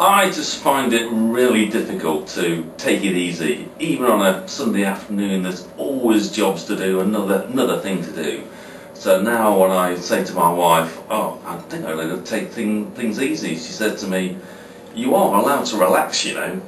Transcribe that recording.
I just find it really difficult to take it easy. Even on a Sunday afternoon, there's always jobs to do, another another thing to do. So now when I say to my wife, oh, I think I'm going to take thing, things easy, she said to me, you are allowed to relax, you know.